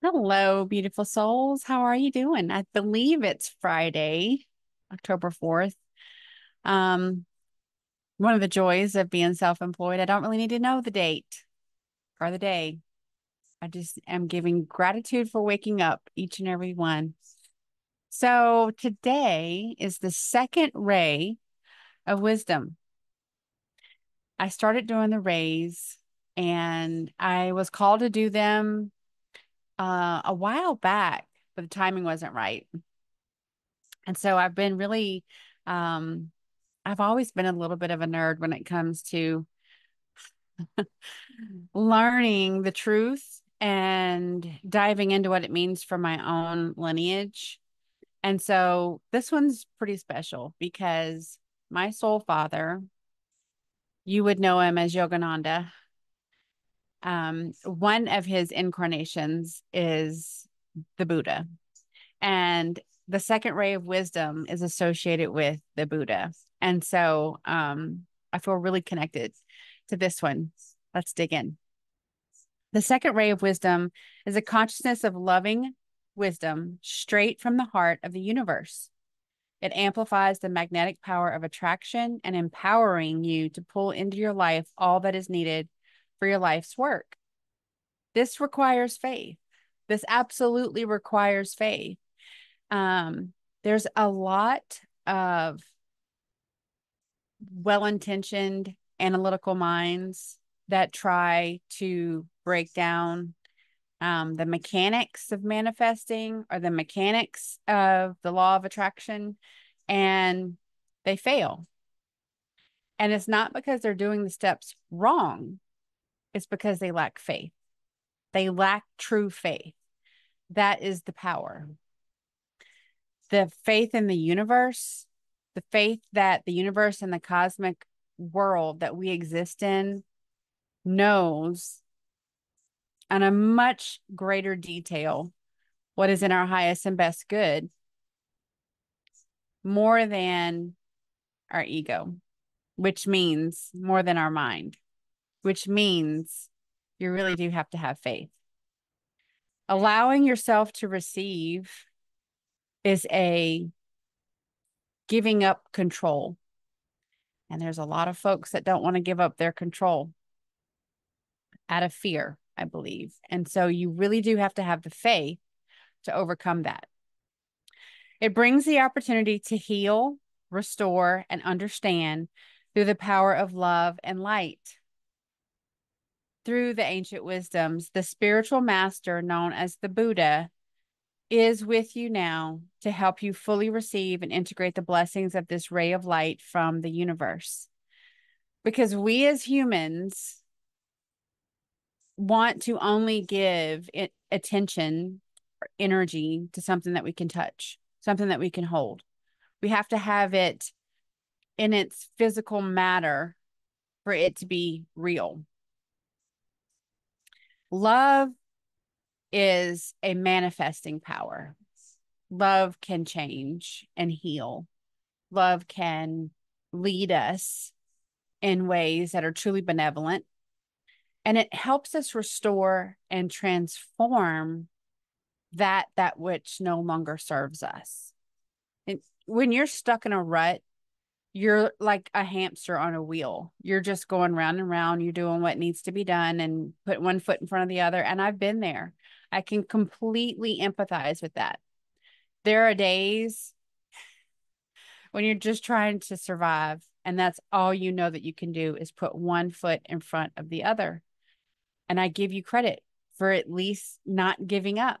Hello, beautiful souls. How are you doing? I believe it's Friday, October 4th. Um, one of the joys of being self-employed, I don't really need to know the date or the day. I just am giving gratitude for waking up each and every one. So today is the second ray of wisdom. I started doing the rays and I was called to do them uh, a while back, but the timing wasn't right. And so I've been really, um, I've always been a little bit of a nerd when it comes to learning the truth and diving into what it means for my own lineage. And so this one's pretty special because my soul father, you would know him as Yogananda, um, one of his incarnations is the Buddha. And the second ray of wisdom is associated with the Buddha. And so um, I feel really connected to this one. Let's dig in. The second ray of wisdom is a consciousness of loving wisdom straight from the heart of the universe. It amplifies the magnetic power of attraction and empowering you to pull into your life all that is needed for your life's work. This requires faith. This absolutely requires faith. Um, there's a lot of well intentioned analytical minds that try to break down um, the mechanics of manifesting or the mechanics of the law of attraction, and they fail. And it's not because they're doing the steps wrong, it's because they lack faith. They lack true faith. That is the power. The faith in the universe, the faith that the universe and the cosmic world that we exist in knows on a much greater detail what is in our highest and best good more than our ego, which means more than our mind which means you really do have to have faith. Allowing yourself to receive is a giving up control. And there's a lot of folks that don't want to give up their control out of fear, I believe. And so you really do have to have the faith to overcome that. It brings the opportunity to heal, restore, and understand through the power of love and light through the ancient wisdoms, the spiritual master known as the Buddha is with you now to help you fully receive and integrate the blessings of this ray of light from the universe. Because we as humans want to only give it attention, energy to something that we can touch, something that we can hold. We have to have it in its physical matter for it to be real. Love is a manifesting power. Love can change and heal. Love can lead us in ways that are truly benevolent. And it helps us restore and transform that that which no longer serves us. And when you're stuck in a rut, you're like a hamster on a wheel. You're just going round and round. You're doing what needs to be done and put one foot in front of the other. And I've been there. I can completely empathize with that. There are days when you're just trying to survive, and that's all you know that you can do is put one foot in front of the other. And I give you credit for at least not giving up.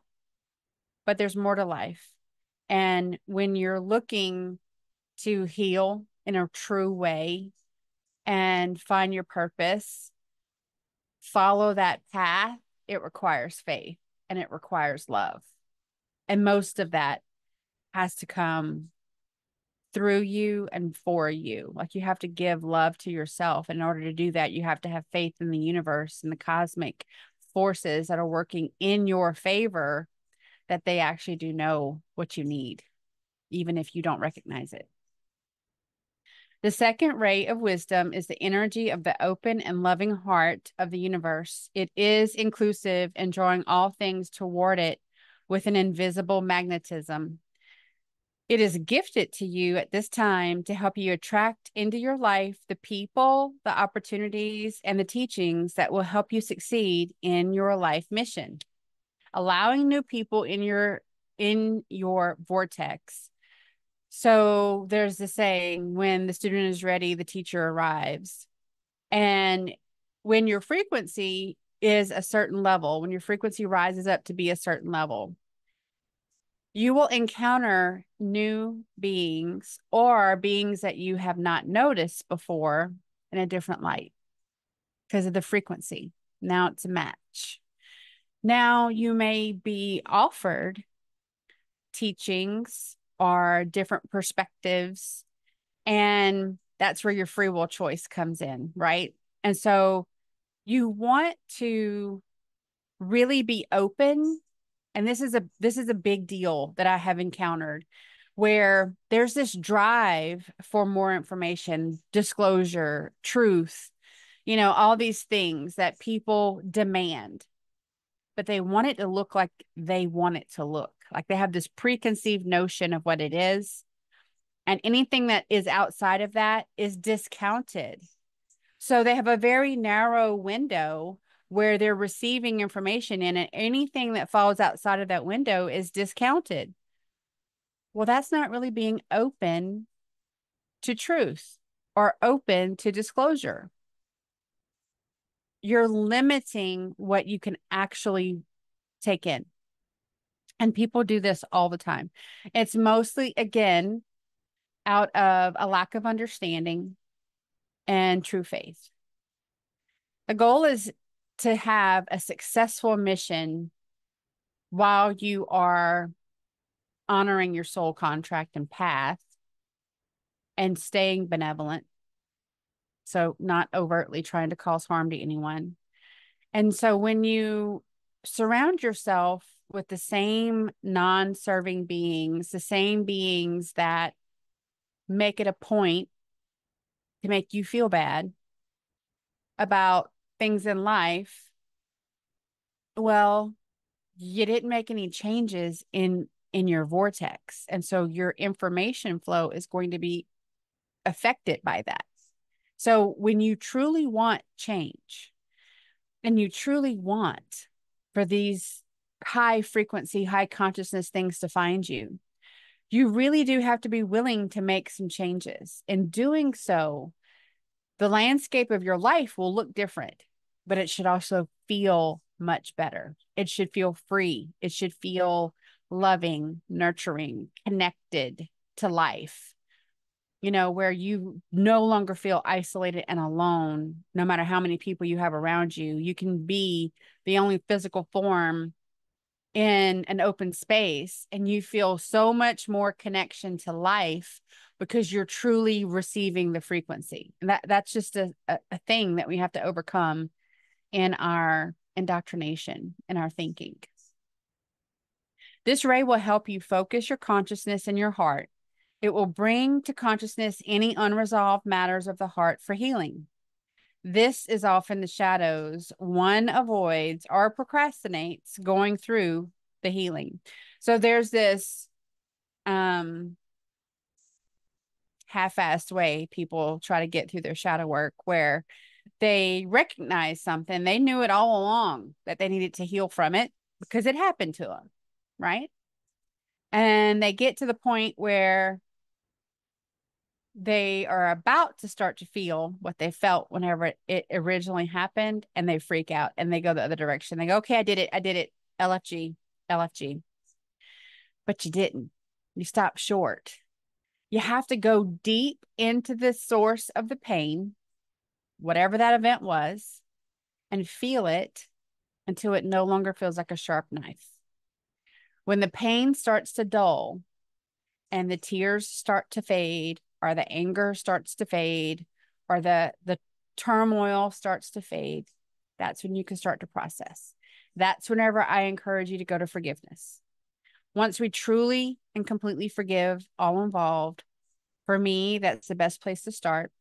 But there's more to life. And when you're looking to heal in a true way and find your purpose, follow that path, it requires faith and it requires love. And most of that has to come through you and for you. Like you have to give love to yourself. In order to do that, you have to have faith in the universe and the cosmic forces that are working in your favor that they actually do know what you need, even if you don't recognize it. The second ray of wisdom is the energy of the open and loving heart of the universe. It is inclusive and drawing all things toward it with an invisible magnetism. It is gifted to you at this time to help you attract into your life the people, the opportunities, and the teachings that will help you succeed in your life mission. Allowing new people in your in your vortex. So there's the saying when the student is ready, the teacher arrives. And when your frequency is a certain level, when your frequency rises up to be a certain level, you will encounter new beings or beings that you have not noticed before in a different light because of the frequency. Now it's a match. Now you may be offered teachings or different perspectives, and that's where your free will choice comes in, right? And so you want to really be open and this is a this is a big deal that i have encountered where there's this drive for more information disclosure truth you know all these things that people demand but they want it to look like they want it to look like they have this preconceived notion of what it is and anything that is outside of that is discounted so they have a very narrow window where they're receiving information in and anything that falls outside of that window is discounted. Well, that's not really being open to truth or open to disclosure. You're limiting what you can actually take in. And people do this all the time. It's mostly, again, out of a lack of understanding and true faith. The goal is to have a successful mission while you are honoring your soul contract and path and staying benevolent. So, not overtly trying to cause harm to anyone. And so, when you surround yourself with the same non serving beings, the same beings that make it a point to make you feel bad about things in life, well, you didn't make any changes in in your vortex. And so your information flow is going to be affected by that. So when you truly want change and you truly want for these high frequency, high consciousness things to find you, you really do have to be willing to make some changes. In doing so, the landscape of your life will look different but it should also feel much better. It should feel free. It should feel loving, nurturing, connected to life. You know, where you no longer feel isolated and alone, no matter how many people you have around you. You can be the only physical form in an open space and you feel so much more connection to life because you're truly receiving the frequency. And that that's just a, a, a thing that we have to overcome in our indoctrination in our thinking. This ray will help you focus your consciousness and your heart. It will bring to consciousness any unresolved matters of the heart for healing. This is often the shadows one avoids or procrastinates going through the healing. So there's this um half-assed way people try to get through their shadow work where they recognize something. They knew it all along that they needed to heal from it because it happened to them, right? And they get to the point where they are about to start to feel what they felt whenever it, originally happened and they freak out and they go the other direction. They go, okay, I did it. I did it. LFG, LFG. But you didn't. You stopped short. You have to go deep into the source of the pain whatever that event was, and feel it until it no longer feels like a sharp knife. When the pain starts to dull and the tears start to fade, or the anger starts to fade, or the, the turmoil starts to fade, that's when you can start to process. That's whenever I encourage you to go to forgiveness. Once we truly and completely forgive all involved, For me, that's the best place to start.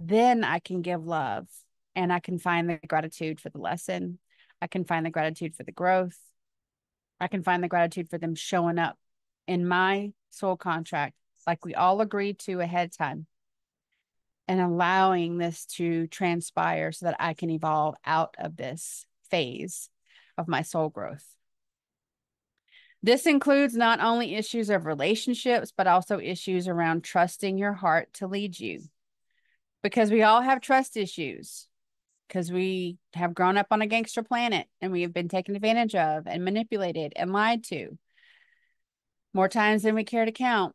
Then I can give love and I can find the gratitude for the lesson. I can find the gratitude for the growth. I can find the gratitude for them showing up in my soul contract, like we all agreed to ahead of time, and allowing this to transpire so that I can evolve out of this phase of my soul growth. This includes not only issues of relationships, but also issues around trusting your heart to lead you. Because we all have trust issues, because we have grown up on a gangster planet and we have been taken advantage of and manipulated and lied to more times than we care to count.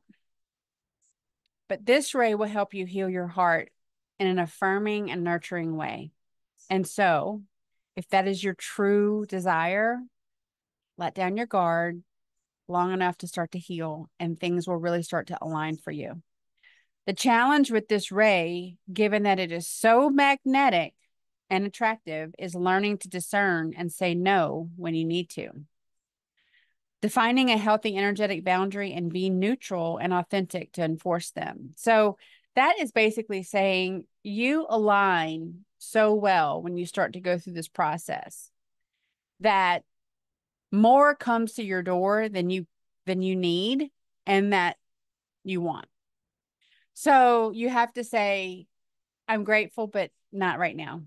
But this ray will help you heal your heart in an affirming and nurturing way. And so, if that is your true desire, let down your guard long enough to start to heal, and things will really start to align for you. The challenge with this ray, given that it is so magnetic and attractive, is learning to discern and say no when you need to. Defining a healthy energetic boundary and being neutral and authentic to enforce them. So, that is basically saying you align so well when you start to go through this process that more comes to your door than you than you need and that you want. So you have to say I'm grateful but not right now.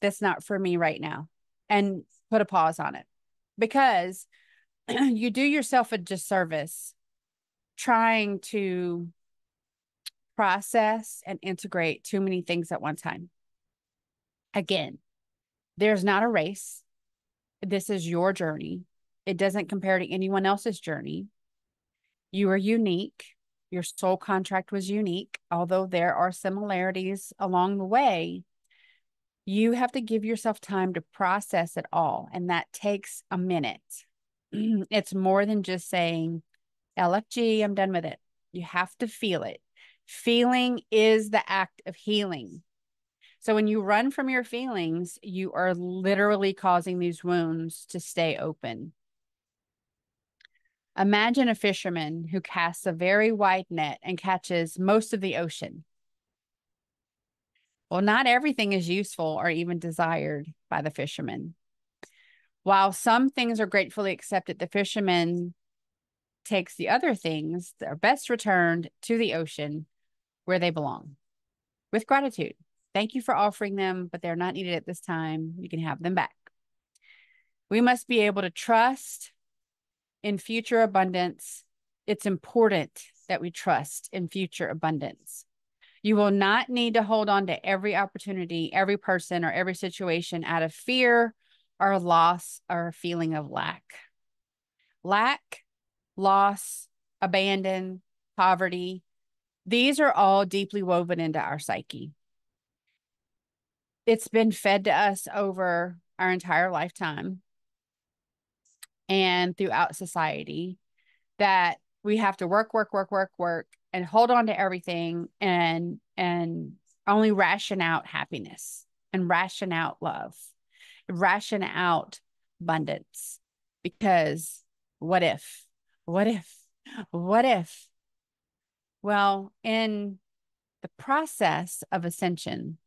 That's not for me right now and put a pause on it. Because you do yourself a disservice trying to process and integrate too many things at one time. Again, there's not a race. This is your journey. It doesn't compare to anyone else's journey. You are unique. Your soul contract was unique, although there are similarities along the way. You have to give yourself time to process it all, and that takes a minute. it's more than just saying, LFG, I'm done with it. You have to feel it. Feeling is the act of healing. So when you run from your feelings, you are literally causing these wounds to stay open. Imagine a fisherman who casts a very wide net and catches most of the ocean. Well, not everything is useful or even desired by the fisherman. While some things are gratefully accepted, the fisherman takes the other things that are best returned to the ocean where they belong with gratitude. Thank you for offering them, but they're not needed at this time. You can have them back. We must be able to trust in future abundance. It's important that we trust in future abundance. You will not need to hold on to every opportunity, every person, or every situation out of fear or loss or feeling of lack. Lack, loss, abandon, poverty, these are all deeply woven into our psyche it's been fed to us over our entire lifetime and throughout society that we have to work work work work work and hold on to everything and and only ration out happiness and ration out love ration out abundance because what if what if what if well in the process of ascension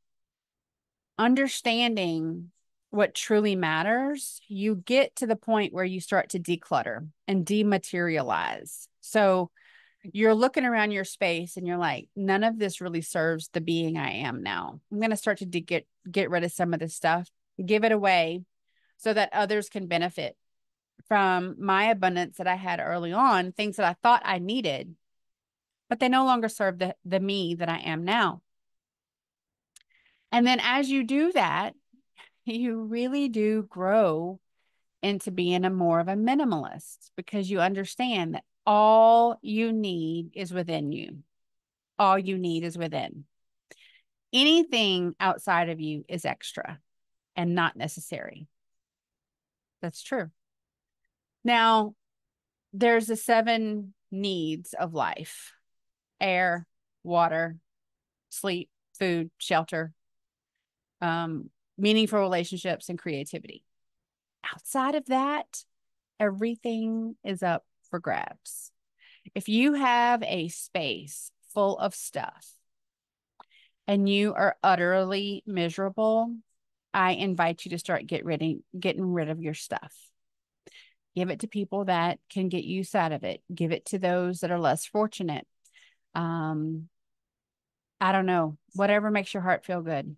understanding what truly matters, you get to the point where you start to declutter and dematerialize. So you're looking around your space and you're like, none of this really serves the being I am now. I'm going to start to de- get get rid of some of this stuff, give it away so that others can benefit from my abundance that I had early on, things that I thought I needed, but they no longer serve the the me that I am now. And then as you do that, you really do grow into being a more of a minimalist because you understand that all you need is within you. All you need is within. Anything outside of you is extra and not necessary. That's true. Now, there's the seven needs of life air, water, sleep, food, shelter, um, meaningful relationships, and creativity. Outside of that, everything is up for grabs. If you have a space full of stuff and you are utterly miserable, I invite you to start get of, getting rid of your stuff. Give it to people that can get use out of it. Give it to those that are less fortunate. Um, I don't know, whatever makes your heart feel good.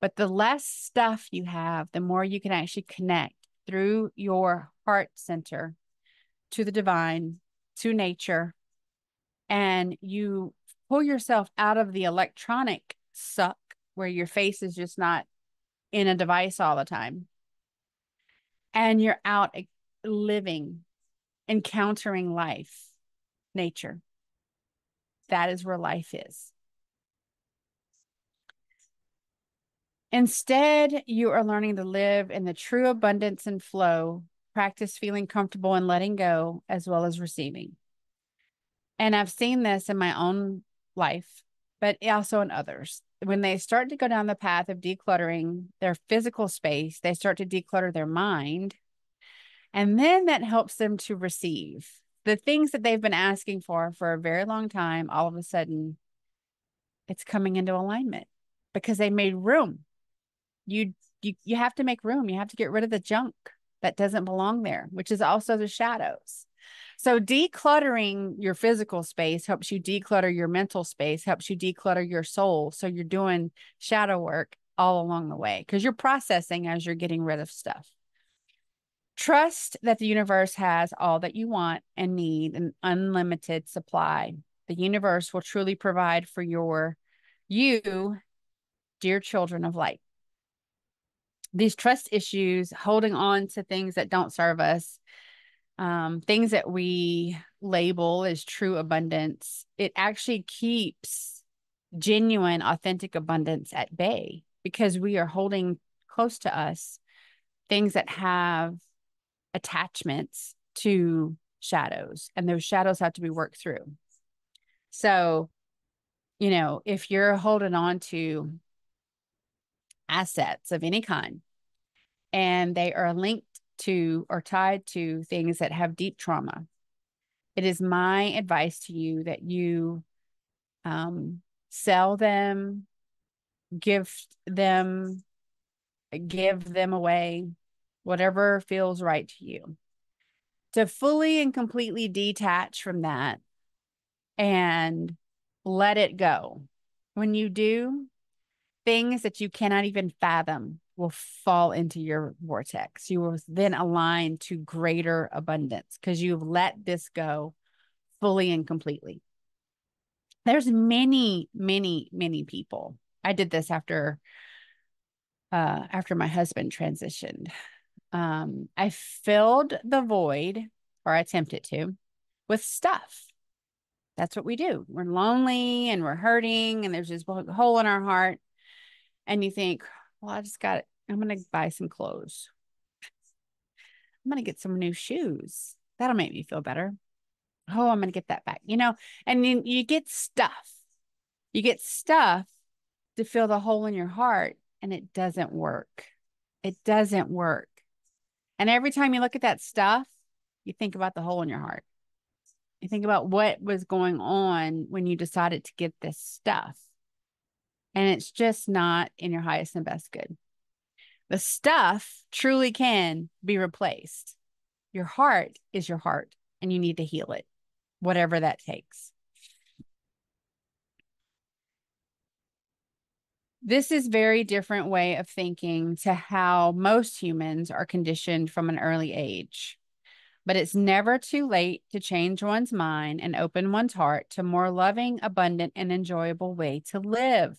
But the less stuff you have, the more you can actually connect through your heart center to the divine, to nature, and you pull yourself out of the electronic suck where your face is just not in a device all the time. And you're out living, encountering life, nature. That is where life is. Instead, you are learning to live in the true abundance and flow, practice feeling comfortable and letting go, as well as receiving. And I've seen this in my own life, but also in others. When they start to go down the path of decluttering their physical space, they start to declutter their mind. And then that helps them to receive the things that they've been asking for for a very long time. All of a sudden, it's coming into alignment because they made room you you you have to make room. You have to get rid of the junk that doesn't belong there, which is also the shadows. So decluttering your physical space helps you declutter your mental space, helps you declutter your soul. So you're doing shadow work all along the way because you're processing as you're getting rid of stuff. Trust that the universe has all that you want and need an unlimited supply. The universe will truly provide for your you, dear children of light these trust issues, holding on to things that don't serve us, um, things that we label as true abundance, it actually keeps genuine, authentic abundance at bay because we are holding close to us things that have attachments to shadows, and those shadows have to be worked through. So, you know, if you're holding on to assets of any kind and they are linked to or tied to things that have deep trauma, it is my advice to you that you um, sell them, gift them, give them away, whatever feels right to you. To fully and completely detach from that and let it go. When you do, things that you cannot even fathom will fall into your vortex. You will then align to greater abundance because you've let this go fully and completely. There's many, many, many people. I did this after uh after my husband transitioned. Um I filled the void or I attempted to with stuff. That's what we do. We're lonely and we're hurting and there's this hole in our heart and you think, well, I just got. I'm going to buy some clothes. I'm going to get some new shoes. That'll make me feel better. Oh, I'm going to get that back, you know, and then you get stuff. You get stuff to fill the hole in your heart, and it doesn't work. It doesn't work. And every time you look at that stuff, you think about the hole in your heart. You think about what was going on when you decided to get this stuff and it's just not in your highest and best good. The stuff truly can be replaced. Your heart is your heart, and you need to heal it, whatever that takes. This is very different way of thinking to how most humans are conditioned from an early age. But it's never too late to change one's mind and open one's heart to more loving, abundant, and enjoyable way to live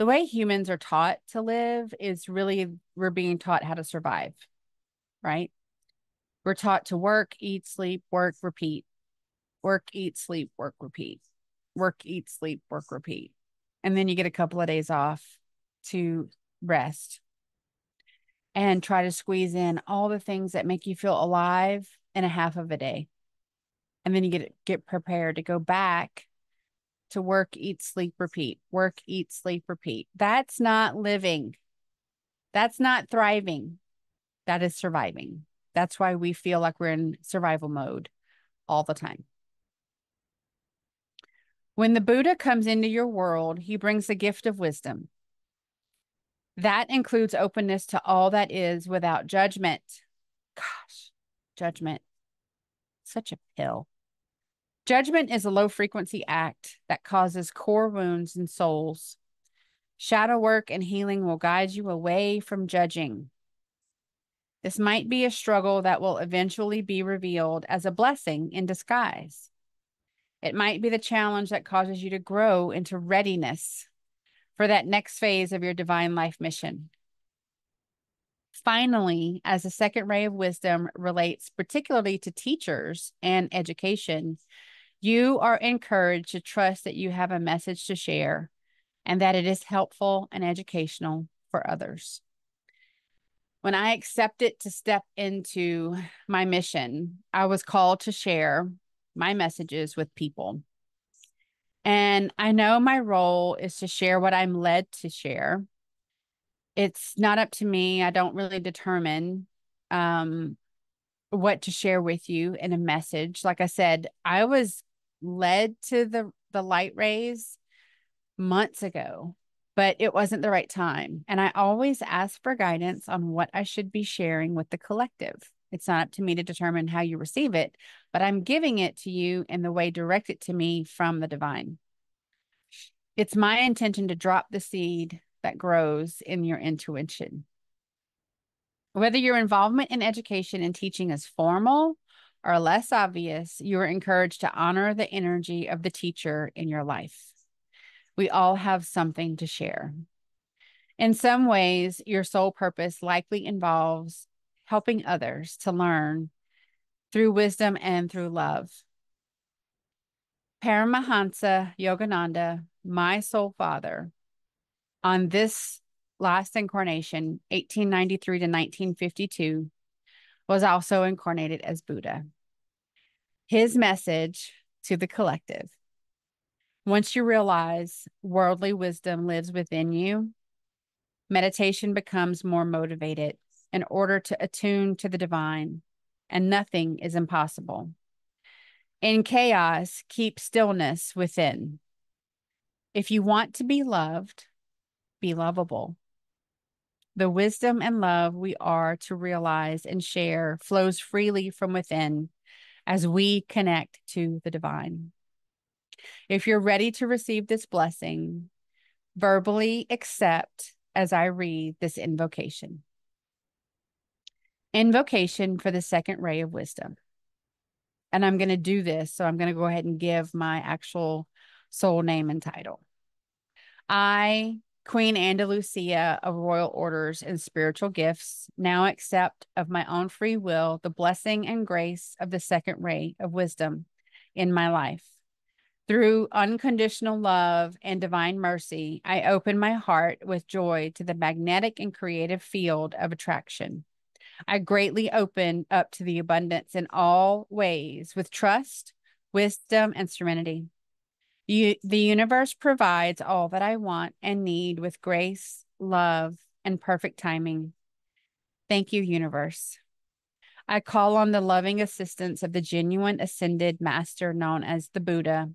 the way humans are taught to live is really we're being taught how to survive, right? We're taught to work, eat, sleep, work, repeat. Work, eat, sleep, work, repeat. Work, eat, sleep, work, repeat. And then you get a couple of days off to rest and try to squeeze in all the things that make you feel alive in a half of a day. And then you get get prepared to go back to work, eat, sleep, repeat, work, eat, sleep, repeat. That's not living. That's not thriving. That is surviving. That's why we feel like we're in survival mode all the time. When the Buddha comes into your world, he brings the gift of wisdom. That includes openness to all that is without judgment. Gosh, judgment. Such a pill. Judgment is a low frequency act that causes core wounds in souls. Shadow work and healing will guide you away from judging. This might be a struggle that will eventually be revealed as a blessing in disguise. It might be the challenge that causes you to grow into readiness for that next phase of your divine life mission. Finally, as the second ray of wisdom relates particularly to teachers and education, you are encouraged to trust that you have a message to share and that it is helpful and educational for others. When I accepted to step into my mission, I was called to share my messages with people. And I know my role is to share what I'm led to share. It's not up to me. I don't really determine um, what to share with you in a message. Like I said, I was led to the the light rays months ago but it wasn't the right time. And I always ask for guidance on what I should be sharing with the collective. It's not up to me to determine how you receive it, but I'm giving it to you in the way directed to me from the divine. It's my intention to drop the seed that grows in your intuition. Whether your involvement in education and teaching is formal or less obvious, you are encouraged to honor the energy of the teacher in your life. We all have something to share. In some ways, your soul purpose likely involves helping others to learn through wisdom and through love. Paramahansa Yogananda, my soul father, on this last incarnation, 1893 to 1952, was also incarnated as Buddha. His message to the collective once you realize worldly wisdom lives within you, meditation becomes more motivated in order to attune to the divine, and nothing is impossible. In chaos, keep stillness within. If you want to be loved, be lovable. The wisdom and love we are to realize and share flows freely from within as we connect to the divine. If you're ready to receive this blessing, verbally accept as I read this invocation. Invocation for the second ray of wisdom. And I'm going to do this. So I'm going to go ahead and give my actual soul name and title. I, Queen Andalucia of Royal Orders and Spiritual Gifts, now accept of my own free will the blessing and grace of the second ray of wisdom in my life. Through unconditional love and divine mercy, I open my heart with joy to the magnetic and creative field of attraction. I greatly open up to the abundance in all ways with trust, wisdom, and serenity. You, the universe provides all that I want and need with grace, love, and perfect timing. Thank you, universe. I call on the loving assistance of the genuine ascended master known as the Buddha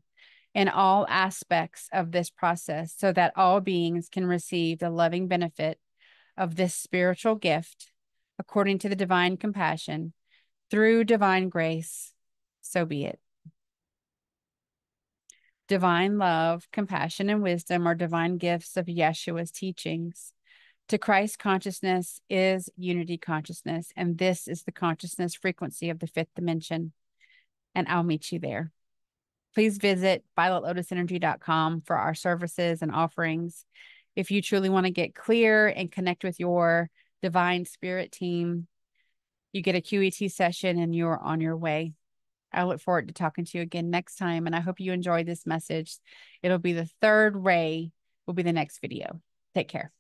in all aspects of this process so that all beings can receive the loving benefit of this spiritual gift according to the divine compassion through divine grace. So be it. Divine love, compassion, and wisdom are divine gifts of Yeshua's teachings. To Christ consciousness is unity consciousness, and this is the consciousness frequency of the fifth dimension. And I'll meet you there please visit violetlotusenergy.com for our services and offerings. If you truly want to get clear and connect with your divine spirit team, you get a QET session and you're on your way. I look forward to talking to you again next time. And I hope you enjoy this message. It'll be the third ray, will be the next video. Take care.